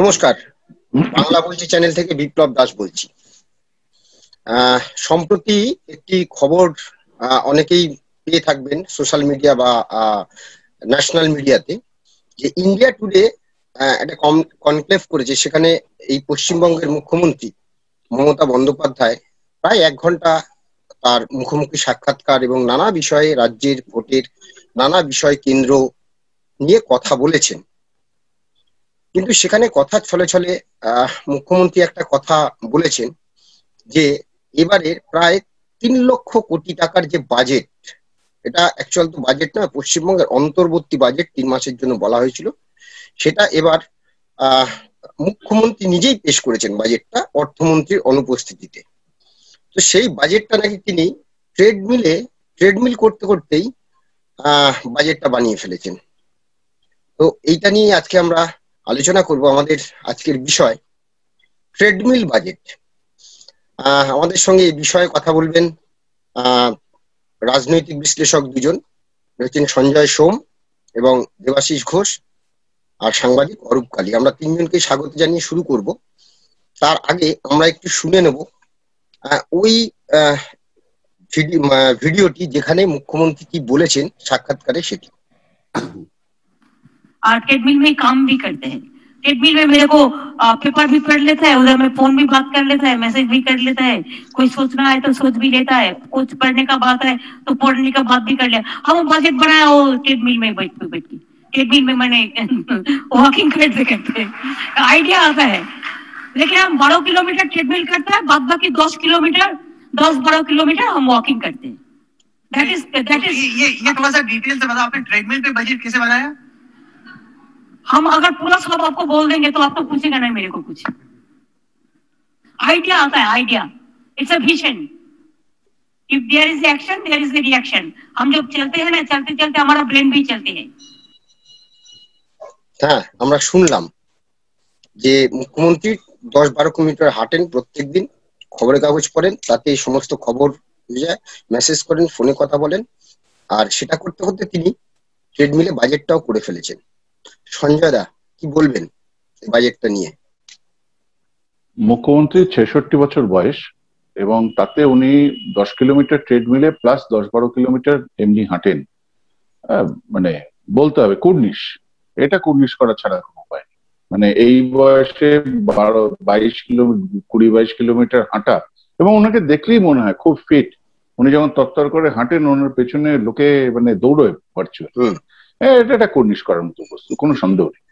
নমস্কার। বাংলা বলছি, চ্যানেল থেকে বিপ্লব দাস বলছি। সম্প্রতি একটি খবর অনেকেই পেয়ে থাকবেন সোশ্যাল মিডিয়া বা ন্যাশনাল মিডিয়াতে, যে ইন্ডিয়া টুডে একটা কনক্লেভ করেছে। সেখানে এই পশ্চিমবঙ্গের মুখ্যমন্ত্রী মমতা বন্দ্যোপাধ্যায় প্রায় এক ঘণ্টা তার মুখোমুখি সাক্ষাৎকার এবং নানা বিষয়ে রাজ্যের ভোটের নানা বিষয় কেন্দ্র নিয়ে কথা বলেছেন। কিন্তু সেখানে কথা ছলে ছলে মুখ্যমন্ত্রী একটা কথা বলেছেন যে এবারে প্রায় তিন লক্ষ কোটি টাকার যে বাজেট এটা অ্যাকচুয়াল তো বাজেট না, পশ্চিমবঙ্গের অন্তর্বর্তী বাজেট তিন মাসের জন্য বলা হয়েছিল, সেটা এবার মুখ্যমন্ত্রী নিজেই পেশ করেছেন বাজেটটা অর্থমন্ত্রীর অনুপস্থিতিতে। তো সেই বাজেটটা নাকি তিনি ট্রেডমিলে ট্রেডমিল করতে করতেই বাজেটটা বানিয়ে ফেলেছেন। তো এইটা নিয়ে আজকে আমরা আলোচনা করব আমাদের আজকের বিষয় ট্রেডমিল বাজেট আমাদের সঙ্গে এই বিষয়ে কথা বলবেন রাজনৈতিক বিশ্লেষক দুজন, রয়েছেন সঞ্জয় সোম এবং দেবাশিস ঘোষ আর সাংবাদিক অরূপ কালী। আমরা তিনজনকে স্বাগত জানিয়ে শুরু করব। তার আগে আমরা একটু শুনে নেব ওই ভিডিওটি যেখানে মুখ্যমন্ত্রী কি বলেছেন সাক্ষাৎকারে সেটি। ट्रेडमिल में काम भी करते हैं। ट्रेडमिल में मेरे को पेपर भी पढ़ लेता है, उधर में फ़ोन भी बात कर लेता है मैसेज भी कर लेता है। कोई सोचना है तो सोच भी लेता है, कुछ पढ़ने का बात है तो पढ़ने का बात भी कर लिया हम बजट बनाया वो ट्रेडमिल में बैठ पे बैठ के। ट्रेडमिल में मैंने वॉकिंग करते करते। आइडिया आता है। लेकिन हम बारह किलोमीटर ट्रेडमिल करता है बाद बाकी दस किलोमीटर, दस बारह किलोमीटर हम वॉकिंग करते हैं। दैट इज़ दैट इज़ ये ये थोड़ा सा डिटेल से बताओ, आपने ट्रेडमिल पे बजट कैसे बनाया? हम अगर पूरा सब आपको बोल देंगे तो आप तो पूछेगा नहीं मेरे को कुछ आइडिया आता है idea it's a vision if there is action there is reaction हम जब चलते हैं ना चलते चलते हमारा ब्रेन भी चलते हैं হ্যাঁ আমরা শুনলাম যে মুখ্যমন্ত্রী দশ বারো কিলোমিটার হাঁটেন প্রত্যেক দিন খবরের কাগজ পড়েন তাতে সমস্ত খবর যায় মেসেজ করেন ফোনে কথা বলেন আর সেটা করতে করতে তিনি ট্রেডমিলে বাজেটটাও করে ফেলেছেন সঞ্জয় দা কি বলবেন বাজেটটা নিয়ে? মুখ্যমন্ত্রী ছেষট্টি বছর বয়স এবং তাতে উনি দশ কিলোমিটার ট্রেডমিলে প্লাস দশ বারো কিলোমিটার এমনি হাঁটেন। মানে বলতে হবে কুর্নিশ। এটা কুর্নিশ করা ছাড়া কোনো উপায় মানে এই বয়সে বারো বাইশ কিলোমিটার কুড়ি বাইশ কিলোমিটার হাঁটা এবং ওনাকে দেখলেই মনে হয় খুব ফিট উনি যখন তত্তর করে হাঁটেন ওনার পেছনে লোকে মানে দৌড়ে ভার্চুয়াল এটা একটা কর্নিশ করার মতো বস্তু, কোনো সন্দেহ নেই।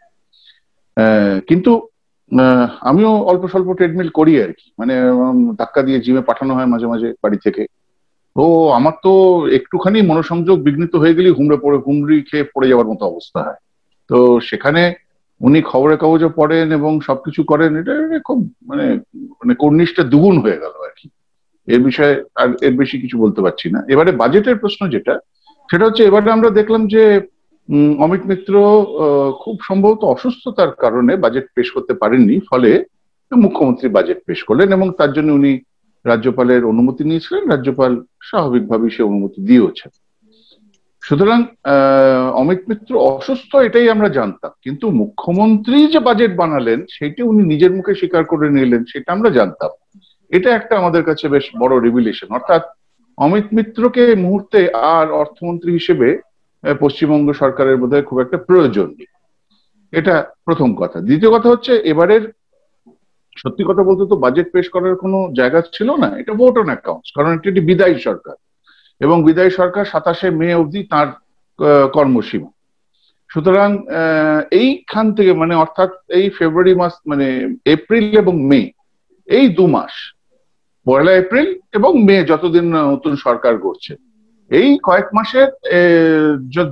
কিন্তু আমিও অল্প স্বল্প ট্রেডমিল করি আর কি। মানে ধাক্কা দিয়ে জিমে পাঠানো হয় মাঝে মাঝে বাড়ি থেকে। তো আমার তো একটুখানি মনোসংযোগ বিঘ্নিত হয়ে গেলেই হুমড়ে পড়ে, হুমড়ি খেয়ে পড়ে যাওয়ার মতো অবস্থা হয়। তো সেখানে উনি খবরের কাগজে পড়েন এবং সবকিছু করেন, এটা খুব মানে মানে কর্নিশটা দুগুণ হয়ে গেল আর কি। এর বিষয়ে আর এর বেশি কিছু বলতে পারছি না। এবারে বাজেটের প্রশ্ন যেটা, সেটা হচ্ছে এবারে আমরা দেখলাম যে অমিত মিত্র খুব সম্ভবত অসুস্থতার কারণে বাজেট পেশ করতে পারেননি, ফলে মুখ্যমন্ত্রী বাজেট পেশ করলেন এবং তার জন্য উনি রাজ্যপালের অনুমতি নিয়েছিলেন, রাজ্যপাল স্বাভাবিকভাবেই সে অনুমতি দিয়েছেন সুতরাং অমিত মিত্র অসুস্থ এটাই আমরা জানতাম, কিন্তু মুখ্যমন্ত্রী যে বাজেট বানালেন, সেটি উনি নিজের মুখে স্বীকার করে নিলেন, সেটা আমরা জানতাম। এটা একটা আমাদের কাছে বেশ বড় রিভিলেশন অর্থাৎ অমিত মিত্রকে মুহূর্তে আর অর্থমন্ত্রী হিসেবে পশ্চিমবঙ্গ সরকারের বোধহয় খুব একটা প্রয়োজন নেই। এটা প্রথম কথা। দ্বিতীয় কথা হচ্ছে, এবারের সত্যি কথা বলতে তো বাজেট পেশ করার কোনো জায়গা ছিল না। এটা ভোট অন অ্যাকাউন্টস কারণ এটি একটি বিদায়ী সরকার। এবং বিদায়ী সরকার সাতাশে মে অবধি তার কর্মসীমা। সুতরাং এইখান থেকে মানে অর্থাৎ এই ফেব্রুয়ারি মাস মানে এপ্রিল এবং মে, এই দু মাস, পয়লা এপ্রিল এবং মে যতদিন নতুন সরকার গড়ছে এই কয়েক মাসের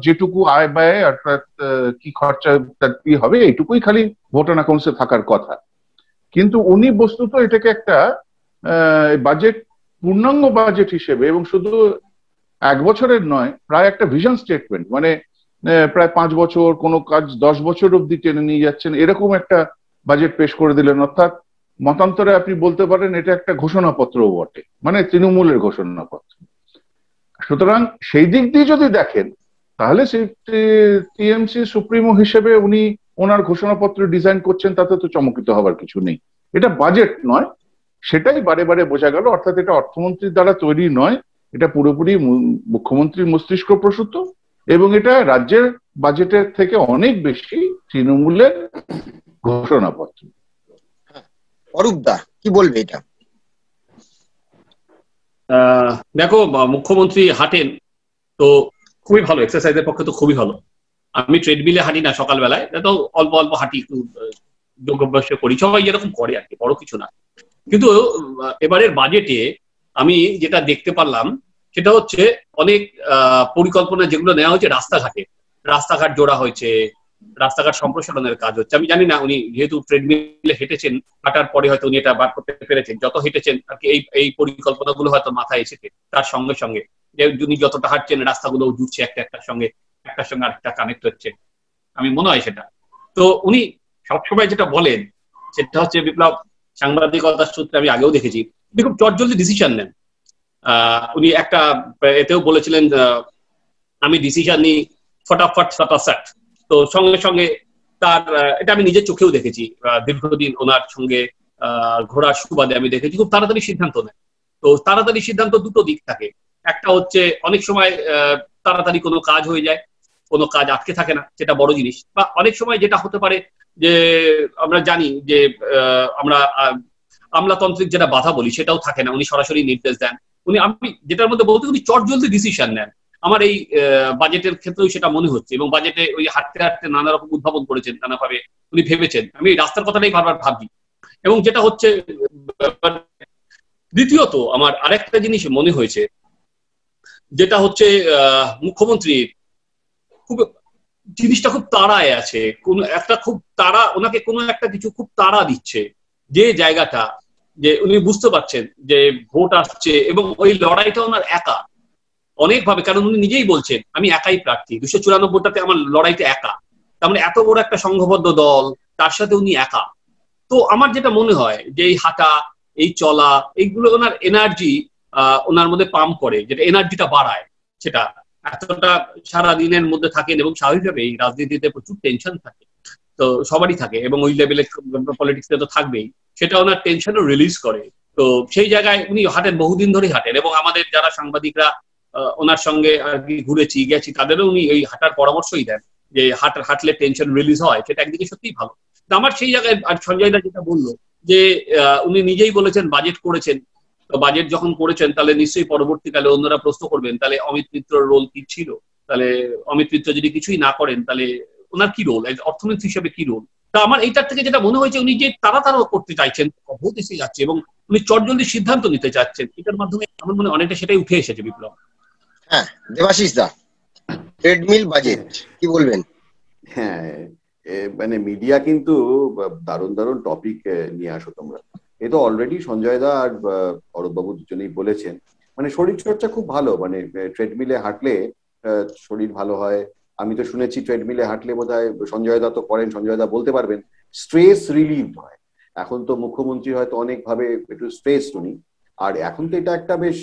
যেটুকু আয় ব্যয়, অর্থাৎ কি খরচা কি হবে, এইটুকুই খালি ভোট অ্যাকাউন্টসে থাকার কথা। কিন্তু উনি বস্তুত এটাকে একটা বাজেট পূর্ণাঙ্গ বাজেট হিসেবে এবং শুধু এক বছরের নয়, প্রায় একটা ভিশন স্টেটমেন্ট মানে প্রায় পাঁচ বছর, কোনো কাজ দশ বছর অব্দি টেনে নিয়ে যাচ্ছেন, এরকম একটা বাজেট পেশ করে দিলেন। অর্থাৎ, মতান্তরে আপনি বলতে পারেন এটা একটা ঘোষণাপত্রও বটে মানে তৃণমূলের ঘোষণাপত্র। সুতরাং সেই দিক দিয়ে যদি দেখেন, তাহলে টিএমসি সুপ্রিমো হিসেবে উনি ওনার ঘোষণাপত্র ডিজাইন করছেন, তাতে তো চমকিত হবার কিছু নেই। এটা বাজেট নয়, সেটাই বারে বারে বোঝা গেল, অর্থাৎ এটা অর্থমন্ত্রীর দ্বারা তৈরি নয়, এটা পুরোপুরি মুখ্যমন্ত্রীর মস্তিষ্ক প্রসূত, এবং এটা রাজ্যের বাজেটের থেকে অনেক বেশি তৃণমূলের ঘোষণাপত্র। অরূপ দা, কি বলবে এটা? দেখো মুখ্যমন্ত্রী হাঁটেন, তো খুবই ভালো এক্সারসাইজের পক্ষে তো খুবই ভালো। আমি ট্রেডমিলে হাঁটি না সকালবেলায় তো অল্প অল্প হাঁটি, একটু যোগ অভ্যাস করি। সবাই এরকম করে আর কি, বড় কিছু না। কিন্তু এবারের বাজেটে আমি যেটা দেখতে পারলাম, সেটা হচ্ছে অনেক পরিকল্পনা যেগুলো নেওয়া হয়েছে, রাস্তাঘাটে। রাস্তাঘাট জোড়া হয়েছে রাস্তাঘাট সম্প্রসারণের কাজ হচ্ছে। আমি জানি না উনি যেহেতু ট্রেডমিলে হেঁটেছেন, হাঁটার পরে হয়তো উনি এটা বার করতে পেরেছেন। যত হেঁটেছেন, আর কি এই এই পরিকল্পনাগুলো হয়তো মাথায় এসেছে তার সঙ্গে সঙ্গে। যে উনি যতটা হাঁটছেন, রাস্তাগুলো জুড়ছে একটা একটার সঙ্গে একটার সঙ্গে আরেকটা কানেক্ট হচ্ছে। আমি মনে হয় সেটা। তো উনি সবসময় যেটা বলেন, সেটা হচ্ছে বিপ্লব সাংবাদিকতার সূত্রে আমি আগেও দেখেছি। খুব চটজলদি ডিসিশন নেন। উনি একটা এতেও বলেছিলেন আমি ডিসিশন নিই, ফটাফট ফটাফট। তো সঙ্গে সঙ্গে তার এটা আমি নিজের চোখেও দেখেছি। দীর্ঘদিন ওনার সঙ্গে ঘোরার সুবাদে আমি দেখেছি। খুব তাড়াতাড়ি সিদ্ধান্ত নেয়। তো তাড়াতাড়ি সিদ্ধান্ত দুটো দিক থাকে। একটা হচ্ছে অনেক সময় তাড়াতাড়ি কোনো কাজ হয়ে যায়, কোনো কাজ আটকে থাকে না, সেটা বড় জিনিস। বা অনেক সময় যেটা হতে পারে যে, আমরা জানি যে আমরা আমলাতান্ত্রিক যেটা বাধা বলি সেটাও থাকে না। উনি সরাসরি নির্দেশ দেন। উনি, আমি যেটার মধ্যে বলতে উনি চট জলদি ডিসিশন নেন। আমার এই বাজেটের ক্ষেত্রেও সেটা মনে হচ্ছে এবং বাজেটে ওই হাঁটতে হাঁটতে নানা রকম উদ্ভাবন করেছেন, নানাভাবে উনি ভেবেছেন। আমি এই রাস্তার কথাটাই বারবার ভাবি। এবং যেটা হচ্ছে দ্বিতীয়ত আমার আরেকটা জিনিস মনে হয়েছে, যেটা হচ্ছে মুখ্যমন্ত্রী খুব জিনিসটা খুব তাড়ায় আছে। কোন একটা খুব তাড়া, ওনাকে কোনো একটা কিছু খুব তাড়া দিচ্ছে যে জায়গাটা, যে উনি বুঝতে পারছেন যে ভোট আসছে এবং ওই লড়াইটা ওনার একা। অনেকভাবে, কারণ উনি নিজেই বলছেন, আমি একাই প্রার্থী। দুশো চুরানব্বইটাতে আমার লড়াইটা একা। তার মানে এত বড় একটা সংঘবদ্ধ দল, তার সাথে উনি একা। তো আমার যেটা মনে হয়, যে এই হাঁটা, এই চলা, এইগুলো ওনার এনার্জি আহ, ওনার মধ্যে পাম্প করে, যেটা এনার্জিটা বাড়ায়, সেটা এতটা সারা দিনের মধ্যে থাকেন এবং স্বাভাবিকভাবে এই রাজনীতিতে প্রচুর টেনশন থাকে। তো সবারই থাকে এবং ওই লেভেলে পলিটিক্সে তো থাকবেই। সেটা ওনার টেনশনও রিলিজ করে। তো সেই জায়গায় উনি হাঁটেন, বহুদিন ধরেই হাঁটেন এবং আমাদের যারা সাংবাদিকরা ওনার সঙ্গে আর কি ঘুরেছি, গেছি। তাদেরও উনি এই হাঁটার পরামর্শই দেন যে হাঁট, হাঁটলে টেনশন রিলিজ হয়, সেটা একদিকে সত্যিই ভালো। আমার সেই জায়গায় আর সঞ্জয় দা যেটা বলল যে উনি নিজেই বলেছেন বাজেট করেছেন। বাজেট যখন করেছেন, তাহলে নিশ্চয়ই পরবর্তীকালে অন্যরা প্রশ্ন করবেন, তাহলে অমিত মিত্রর রোল কি ছিল? তাহলে অমিত মিত্র যদি কিছুই না করেন, তাহলে ওনার কি রোল অর্থনীতি হিসেবে কি রোল তা আমার এইটার থেকে যেটা মনে হয়েছে, উনি যে তারা করতে চাইছেন ভোট এসে যাচ্ছে এবং উনি চটজলদি সিদ্ধান্ত নিতে চাচ্ছেন, এটার মাধ্যমে আমার মনে অনেকটা সেটাই উঠে এসেছে বিপ্লব। হ্যাঁ দেবাশিস দা ট্রেডমিল বাজেট কি বলবেন? হ্যাঁ মানে মিডিয়া কিন্তু দারুণ দারুণ টপিক নিয়ে আসো তোমরা। এ তো অলরেডি সঞ্জয় দা আর অরূপবাবু দুজনেই বলেছেন। মানে শরীর চর্চা খুব ভালো মানে ট্রেডমিলে হাঁটলে শরীর ভালো হয়। আমি তো শুনেছি ট্রেডমিলে হাঁটলে বোধ হয় সঞ্জয় দা তো করেন, সঞ্জয় দা বলতে পারবেন স্ট্রেস রিলিভ হয়। এখন তো মুখ্যমন্ত্রী হয়তো অনেকভাবে একটু স্ট্রেস উনি। আর এখন তো এটা একটা বেশ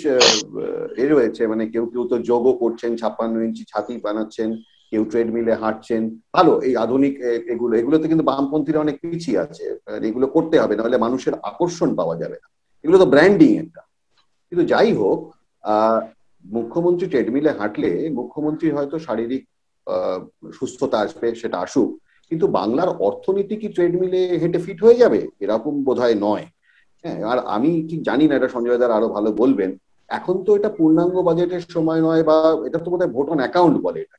এ রয়েছে মানে কেউ কেউ তো যোগও করছেন, ছাপ্পান্ন ইঞ্চি ছাতি বানাচ্ছেন, কেউ ট্রেডমিলে হাঁটছেন, ভালো, এই আধুনিক এগুলো, এগুলোতে কিন্তু বামপন্থীরা অনেক পিছিয়ে আছে এগুলো করতে হবে, নাহলে মানুষের আকর্ষণ পাওয়া যাবে না। এগুলো তো ব্র্যান্ডিং একটা। কিন্তু যাই হোক মুখ্যমন্ত্রী ট্রেডমিলে হাঁটলে মুখ্যমন্ত্রী হয়তো শারীরিক সুস্থতা আসবে, সেটা আসুক, কিন্তু বাংলার অর্থনীতি কি ট্রেডমিলে হেঁটে ফিট হয়ে যাবে? এরকম বোধ নয়। হ্যাঁ আর আমি ঠিক জানি না এটা সঞ্জয় দার আরও ভালো বলবেন। এখন তো এটা পূর্ণাঙ্গ বাজেটের সময় নয় বা এটা তো বোধহয় ভোট অন অ্যাকাউন্ট বলে এটা।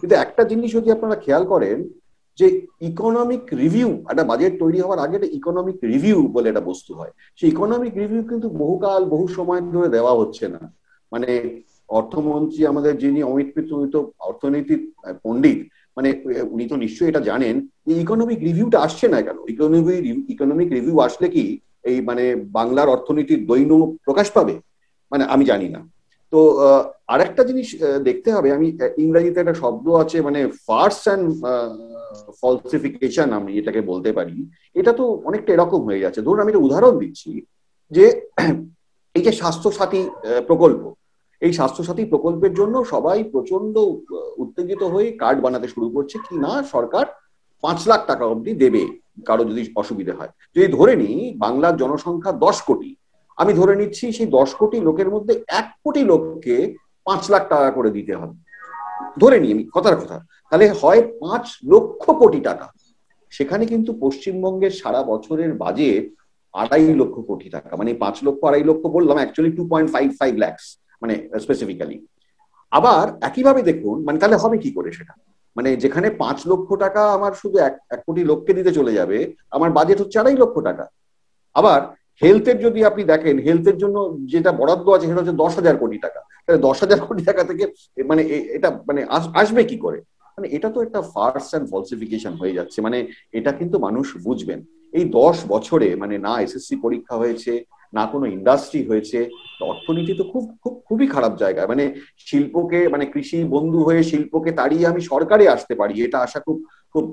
কিন্তু একটা জিনিস যদি আপনারা খেয়াল করেন যে ইকোনমিক রিভিউ একটা বাজেট তৈরি হওয়ার আগে একটা ইকোনমিক রিভিউ বলে একটা বস্তু হয়। সেই ইকোনমিক রিভিউ কিন্তু বহুকাল বহু সময় ধরে দেওয়া হচ্ছে না। মানে অর্থমন্ত্রী আমাদের যিনি অমিত মিত্র উনি তো অর্থনীতির পণ্ডিত মানে উনি তো নিশ্চয়ই এটা জানেন যে ইকোনমিক রিভিউটা আসছে না কেন? ইকোনমিক ইকোনমিক রিভিউ আসলে কি? এই মানে বাংলার অর্থনীতির দৈন্য প্রকাশ পাবে? মানে আমি জানি না। তো আরেকটা জিনিস দেখতে হবে, আমি ইংরেজিতে একটা শব্দ আছে মানে ফার্স অ্যান্ড ফলসিফিকেশন আমি এটাকে বলতে পারি। এটা তো অনেকটা এরকম হয়ে যাচ্ছে। ধরুন, আমি একটা উদাহরণ দিচ্ছি যে, এই যে স্বাস্থ্য সাথী প্রকল্প, এই স্বাস্থ্যসাথী প্রকল্পের জন্য সবাই প্রচণ্ড উত্তেজিত হয়ে কার্ড বানাতে শুরু করছে। কি না, সরকার পাঁচ লাখ টাকা অবধি দেবে, কারও যদি অসুবিধা হয়। যদি ধরে নিই, বাংলার জনসংখ্যা দশ কোটি, আমি ধরে নিচ্ছি সেই দশ কোটি লোকের মধ্যে এক কোটি লোককে পাঁচ লাখ টাকা করে দিতে হবে। ধরে নিই আমি, কথার কথা। তাহলে হয় পাঁচ লক্ষ কোটি টাকা। সেখানে কিন্তু পশ্চিমবঙ্গের সারা বছরের বাজেট আড়াই লক্ষ কোটি টাকা। মানে পাঁচ লক্ষ, আড়াই লক্ষ বললাম actually two point five five lakhs মানে স্পেসিফিক্যালি আবার একইভাবে দেখুন মানে তাহলে হবে কি করে সেটা? মানে যেখানে পাঁচ লক্ষ টাকা আমার শুধু এক এক কোটি লোককে দিতে চলে যাবে, আমার বাজেট হচ্ছে আড়াই লক্ষ টাকা। আবার হেলথের যদি আপনি দেখেন হেলথের জন্য যেটা বরাদ্দ আছে সেটা হচ্ছে দশ হাজার কোটি টাকা। তাহলে দশ হাজার কোটি টাকা থেকে মানে এটা মানে আস- আসবে কি করে? মানে এটা তো একটা ফার্স অ্যান্ড ফলসিফিকেশন হয়ে যাচ্ছে। মানে এটা কিন্তু মানুষ বুঝবেন। এই দশ বছরে মানে না এসএসসি পরীক্ষা হয়েছে না কোনো ইন্ডাস্ট্রি হয়েছে অর্থনীতি তো খুব খুব, খুবই খারাপ জায়গা। মানে শিল্পকে মানে কৃষি বন্ধু হয়ে শিল্পকে তাড়িয়ে আমি সরকারে আসতে পারি, এটা আসা খুব খুব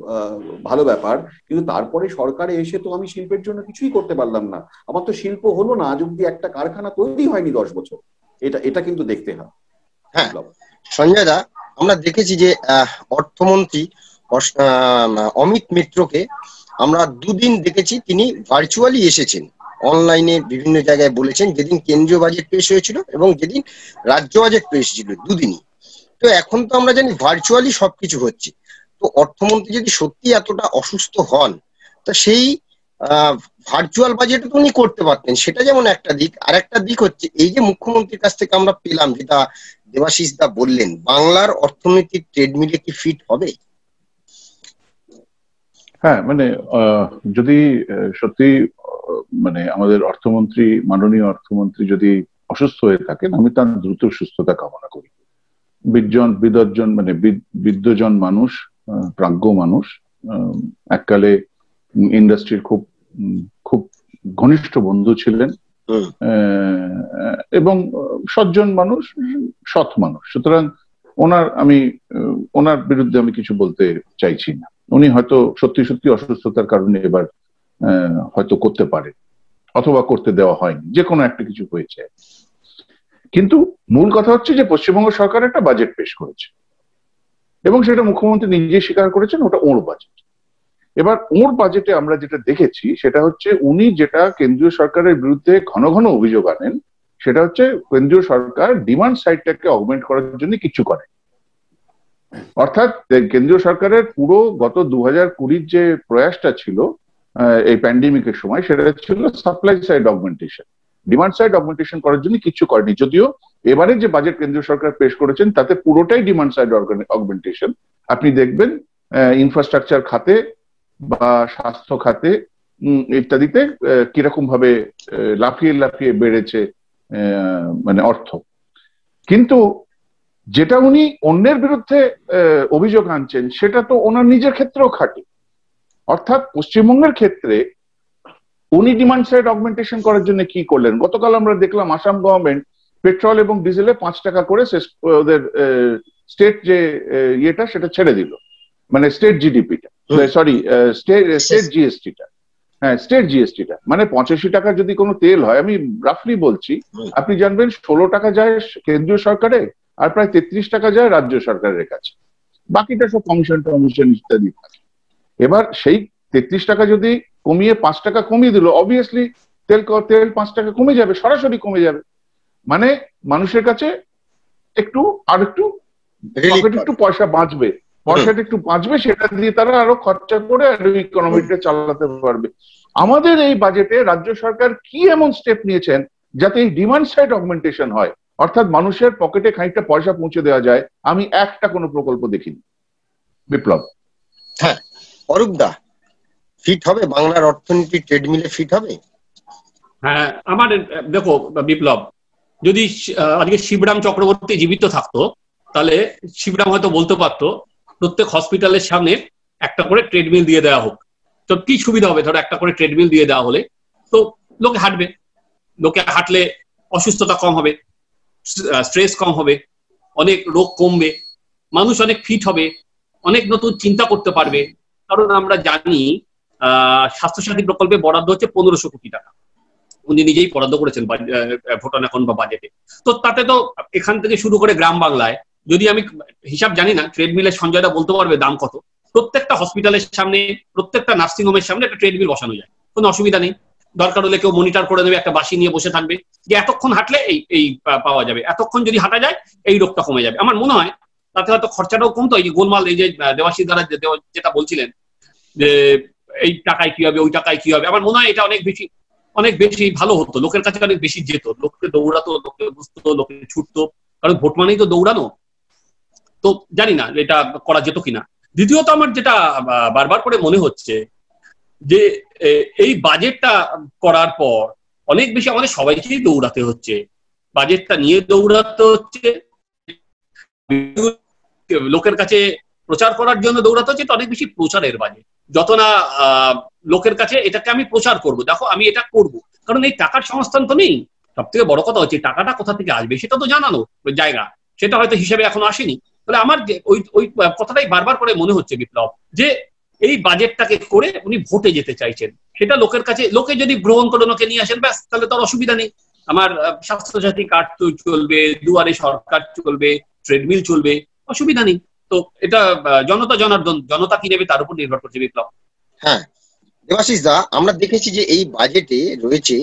ভালো ব্যাপার। কিন্তু তারপরে সরকারে এসে তো আমি শিল্পের জন্য কিছুই করতে পারলাম না। আমার তো শিল্প হলো না, আজ অব্দি একটা কারখানা তৈরি হয়নি দশ বছর। এটা এটা কিন্তু দেখতে হয়। হ্যাঁ সঞ্জয় দা, আমরা দেখেছি যে অর্থমন্ত্রী অমিত মিত্রকে আমরা দুদিন দেখেছি, তিনি ভার্চুয়ালি এসেছেন। অনলাইনে বিভিন্ন জায়গায় বলেছেন যেদিন কেন্দ্রীয় বাজেট পেশ হয়েছিল এবং যেদিন রাজ্য বাজেট পেশ ছিল দুদিনই। তো এখন তো আমরা জানি ভার্চুয়ালি সবকিছু হচ্ছে। তো অর্থমন্ত্রী যদি সত্যি এতটা অসুস্থ হন, তো সেই ভার্চুয়াল বাজেট তো উনি করতে পারতেন। সেটা যেমন একটা দিক। আর একটা দিক হচ্ছে এই যে মুখ্যমন্ত্রীর কাছ থেকে আমরা পেলাম যেটা দেবাশিস দা বললেন, বাংলার অর্থনৈতিক ট্রেডমিলে কি ফিট হবে? হ্যাঁ মানে আহ, যদি সত্যি মানে আমাদের অর্থমন্ত্রী মাননীয় অর্থমন্ত্রী যদি অসুস্থ হয়ে থাকেন আমি তার দ্রুত সুস্থতা কামনা করি। বিজ্জন বিদর্জন মানে বিদ- বিদ্যজন মানুষ প্রাজ্ঞ মানুষ এককালে ইন্ডাস্ট্রির খুব খুব ঘনিষ্ঠ বন্ধু ছিলেন। আহ, এবং সজ্জন মানুষ সৎ মানুষ। সুতরাং ওনার আমি ওনার বিরুদ্ধে আমি কিছু বলতে চাইছি না। উনি হয়তো সত্যি সত্যি অসুস্থতার কারণে এবার হয়তো করতে পারে, অথবা করতে দেওয়া হয়নি, যে কোনো একটা কিছু হয়েছে। কিন্তু মূল কথা হচ্ছে যে পশ্চিমবঙ্গ সরকার একটা বাজেট পেশ করেছে। এবং সেটা মুখ্যমন্ত্রী নিজে স্বীকার করেছেন, ওটা ওর বাজেট এবার ওর বাজেটে আমরা যেটা দেখেছি, সেটা হচ্ছে উনি যেটা কেন্দ্রীয় সরকারের বিরুদ্ধে ঘন ঘন অভিযোগ আনেন, সেটা হচ্ছে কেন্দ্রীয় সরকার ডিমান্ড সাইডটাকে অগমেন্ট করার জন্য কিছু করে অর্থাৎ কেন্দ্রীয় সরকারের পুরো গত দু হাজার কুড়ির যে প্রয়াসটা ছিল এই প্যান্ডেমিকের সময়, সেটা ছিল supply side augmentation demand side augmentation করার জন্য কিছু করেনি। যদিও এবারে যে বাজেট কেন্দ্রীয় সরকার পেশ করেছেন, তাতে পুরোটাই ডিমান্ড সাইড অগমেন্টেশন আপনি দেখবেন ইনফ্রাস্ট্রাকচার খাতে বা স্বাস্থ্য খাতে ইত্যাদিতে কীরকম ভাবে লাফিয়ে লাফিয়ে বেড়েছে মানে অর্থ। কিন্তু যেটা উনি অন্যের বিরুদ্ধে অভিযোগ আনছেন সেটা তো ওনার নিজের ক্ষেত্রেও খাটে। অর্থাৎ পশ্চিমবঙ্গের ক্ষেত্রে উনি ডিমান্ড সাইড অগমেন্টেশন করার জন্য কি করলেন? গতকাল আমরা দেখলাম আসাম গভর্নমেন্ট পেট্রোল এবং ডিজেলে পাঁচ টাকা করে ওদের স্টেট যে ইয়েটা সেটা ছেড়ে দিল। মানে স্টেট জিডিপিটা। সরি স্টেট স্টেট জিএসটিটা হ্যাঁ স্টেট জিএসটিটা মানে পঁচাশি টাকা যদি কোনো তেল হয় আমি রাফলি বলছি আপনি জানবেন ষোলো টাকা যায় কেন্দ্রীয় সরকারে আর প্রায় তেত্রিশ টাকা যায় রাজ্য সরকারের কাছে। বাকিটা সব কমিশন টমিশন ইত্যাদি থাকে এবার সেই তেত্রিশ টাকা যদি কমিয়ে পাঁচ টাকা কমিয়ে দিল অবভিয়াসলি তেল তেল পাঁচ টাকা কমে যাবে সরাসরি কমে যাবে। মানে মানুষের কাছে একটু আর একটু একটু পয়সা বাঁচবে। পয়সাটা একটু বাঁচবে সেটা দিয়ে তারা আরও খরচা করে ইকোনমিটা চালাতে পারবে। আমাদের এই বাজেটে রাজ্য সরকার কি এমন স্টেপ নিয়েছেন যাতে এই ডিমান্ড সাইড অগমেন্টেশন হয়? অর্থাৎ মানুষের পকেটে খানিকটা পয়সা পৌঁছে দেওয়া যায় আমি একটা কোনো প্রকল্প দেখিনি। বিপ্লব। হ্যাঁ। অরূপ দা ফিট হবে? বাংলার অর্থনীতি ট্রেডমিলে ফিট হবে? হ্যাঁ আমার দেখো বিপ্লব যদি আজকে শিবরাম চক্রবর্তী জীবিত থাকতো তাহলে শিবরাম হয়তো বলতে পারতো প্রত্যেক হসপিটালের সামনে একটা করে ট্রেডমিল দিয়ে দেওয়া হোক। তো কি সুবিধা হবে? ধরো একটা করে ট্রেডমিল দিয়ে দেওয়া হলে তো লোকে হাঁটবে। লোকে হাঁটলে অসুস্থতা কম হবে। স্ট্রেস কম হবে, অনেক রোগ কমবে, মানুষ অনেক ফিট হবে, অনেক নতুন চিন্তা করতে পারবে। কারণ আমরা জানি স্বাস্থ্যসাথী প্রকল্পে বরাদ্দ হচ্ছে পনেরোশো কোটি টাকা। উনি নিজেই বরাদ্দ করেছেন ভোটান এখন বা বাজেটে। তো তাতে তো এখান থেকে শুরু করে গ্রাম বাংলায়, যদি আমি হিসাব জানি না ট্রেডমিলের সঞ্জয়টা বলতে পারবে দাম কত। প্রত্যেকটা হসপিটালের সামনে, প্রত্যেকটা নার্সিং হোমের সামনে একটা ট্রেডমিল বসানো যায়। কোনো অসুবিধা নেই। দরকার হলে কেউ মনিটর করে নেবে একটা বাসি নিয়ে বসে থাকবে যে এতক্ষণ হাঁটলে এই এই পাওয়া যাবে। এতক্ষণ যদি হাঁটা যায় এই রোগটা কমে যাবে। আমার মনে হয় তাতে হয়তো খরচাটাও কমতো। এই যে গোলমাল এই যে আহ, দেবাশিস দ্বারা যেটা বলছিলেন যে এই টাকায় কি হবে ওই টাকায় কি হবে আমার মনে হয় এটা অনেক বেশি অনেক বেশি ভালো হতো। লোকের কাছে অনেক বেশি যেত। লোককে দৌড়াতো লোককে বুঝতো লোকে ছুটতো। কারণ ভোট মানেই তো দৌড়ানো। তো জানি না এটা করা যেত কিনা। দ্বিতীয়ত আমার যেটা বারবার করে মনে হচ্ছে যে এই বাজেটটা করার পর অনেক বেশি আমাদের সবাইকেই দৌড়াতে হচ্ছে। বাজেটটা নিয়ে দৌড়াতে হচ্ছে। লোকের কাছে প্রচার করার জন্য দৌড়াতে হচ্ছে অনেক বেশি প্রচারের বাজেট যত না লোকের কাছে এটাকে আমি প্রচার করব, দেখো আমি এটা করব। কারণ এই টাকার সংস্থান তো নেই। সব থেকে বড় কথা হচ্ছে, টাকাটা কোথা থেকে আসবে সেটা তো জানানো জায়গা। সেটা হয়তো হিসেবে এখনও আসেনি। তাহলে আমার ওই ওই কথাটাই বারবার করে মনে হচ্ছে বিপ্লব, যে এই বাজেটটাকে করে উনি ভোটে যেতে চাইছেন। সেটা লোকের কাছে, লোকে যদি গ্রহণ করে ওনাকে নিয়ে আসেন, ব্যাস, তাহলে তো আর অসুবিধা নেই। আমার স্বাস্থ্যসাথী কার্ড চলবে, দুয়ারে সরকার চলবে, ট্রেডমিল চলবে, অসুবিধা নেই। তো এটা জনতা জনার্দন, জনতা কি নেবে তার উপর নির্ভর করছে বিপ্লব। হ্যাঁ। দেবাশিস দা, আমরা দেখেছি যে এই বাজেটে রয়েছে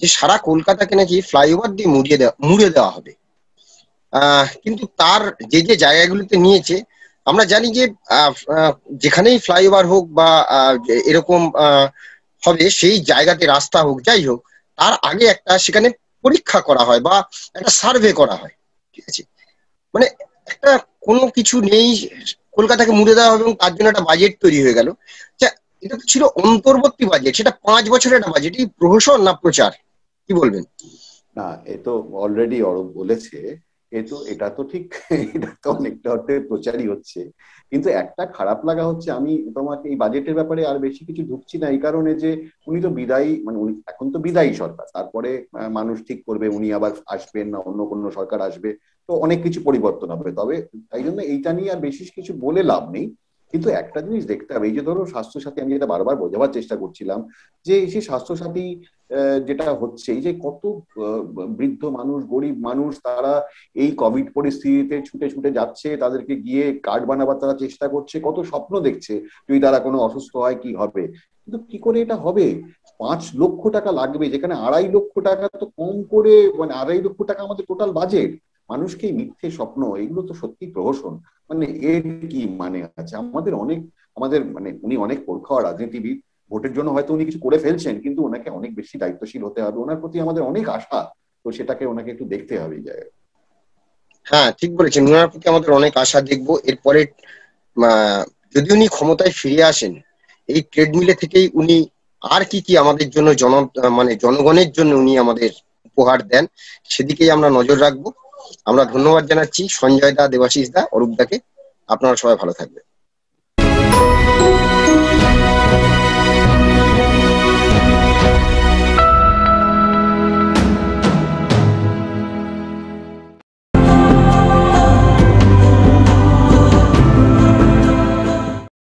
যে সারা কলকাতাকে নাকি ফ্লাইওভার দিয়ে মুড়িয়ে দেওয়া মুড়ে দেওয়া হবে। কিন্তু তার যে যে জায়গাগুলোতে নিয়েছে আমরা জানি যে যেখানেই ফ্লাইওভার হোক বা এরকম হবে সেই জায়গাতে রাস্তা হোক যাই হোক তার আগে একটা সেখানে পরীক্ষা করা হয় বা একটা সার্ভে করা হয় ঠিক আছে? মানে একটা কোনো কিছু নেই কলকাতাকে মুড়ে দেওয়া হবে এবং তার জন্য একটা বাজেট তৈরি হয়ে গেল। আচ্ছা, এটা তো ছিল অন্তর্বর্তী বাজেট সেটা পাঁচ বছরের একটা বাজেট এই প্রহসন না প্রচার? কি বলবেন? না এ তো অলরেডি অরূপ বলেছে। এ তো এটা তো ঠিক, এটা তো অনেকটা অর্থে প্রচারই হচ্ছে। কিন্তু একটা খারাপ লাগা হচ্ছে, আমি তোমাকে এই বাজেটের ব্যাপারে আর বেশি কিছু ঢুকছি না, এই কারণে যে উনি তো বিদায়ী মানে উনি এখন তো বিদায়ী সরকার, তারপরে মানুষ ঠিক করবে, উনি আবার আসবেন না, অন্য কোনো সরকার আসবে, তো অনেক কিছু পরিবর্তন হবে। তবে তাই জন্য এইটা নিয়ে আর বেশি কিছু বলে লাভ নেই। কিন্তু একটা জিনিস দেখতে হবে, এই যে ধরো স্বাস্থ্যসাথী, আমি যেটা বারবার বোঝাবার চেষ্টা করছিলাম, যে যে স্বাস্থ্যসাথী যেটা হচ্ছে, এই যে কত বৃদ্ধ মানুষ, গরিব মানুষ, তারা এই কোভিড পরিস্থিতিতে ছুটে ছুটে যাচ্ছে, তাদেরকে গিয়ে কার্ড বানাবার তারা চেষ্টা করছে, কত স্বপ্ন দেখছে যদি তারা কোনো অসুস্থ হয় কি হবে? কিন্তু কি করে এটা হবে? পাঁচ লক্ষ টাকা লাগবে, যেখানে আড়াই লক্ষ টাকা তো কম করে মানে আড়াই লক্ষ টাকা আমাদের টোটাল বাজেট মানুষকে মিথ্যে স্বপ্ন? এগুলো তো সত্যি প্রহসন। মানে এর কি মানে আছে? আমাদের অনেক, আমাদের মানে উনি অনেক পরীক্ষা রাজনীতিবিদ ভোটের জন্য হয়তো উনি কিছু করে ফেলছেন, কিন্তু ওনাকে অনেক বেশি দায়িত্বশীল হতে হবে। ওনার প্রতি আমাদের অনেক আশা, তো সেটাকে ওনাকে একটু দেখতে হবে জায়গায়। হ্যাঁ ঠিক বলেছেন। ওনার প্রতি আমাদের অনেক আশা দেখব। এরপরে যদি উনি ক্ষমতায় ফিরে আসেন, এই ট্রেডমিলে থেকেই উনি আর কি কি আমাদের জন্য জন মানে জনগণের জন্য উনি আমাদের উপহার দেন, সেদিকেই আমরা নজর রাখব। আমরা ধন্যবাদ জানাচ্ছি সঞ্জয় দা, দেবাশিস দা, অরূপ দাকে। আপনারা সবাই ভালো থাকবেন।